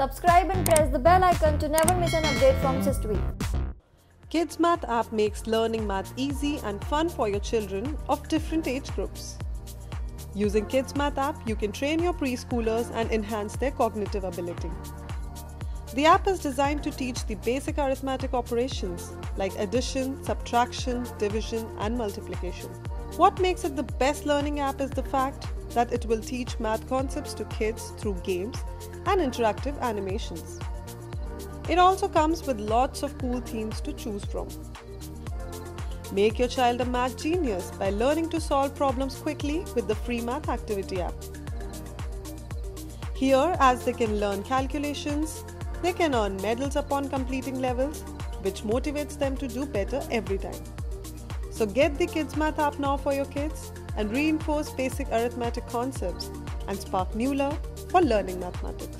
Subscribe and press the bell icon to never miss an update from Systweak. Kids Math app makes learning math easy and fun for your children of different age groups. Using Kids Math app, you can train your preschoolers and enhance their cognitive ability. The app is designed to teach the basic arithmetic operations like addition, subtraction, division, and multiplication. What makes it the best learning app is the fact that it will teach math concepts to kids through games and interactive animations. It also comes with lots of cool themes to choose from. Make your child a math genius by learning to solve problems quickly with the free math activity app. Here, as they can learn calculations, they can earn medals upon completing levels, which motivates them to do better every time. So get the Kids Math app now for your kids and reinforce basic arithmetic concepts and spark new love for learning mathematics.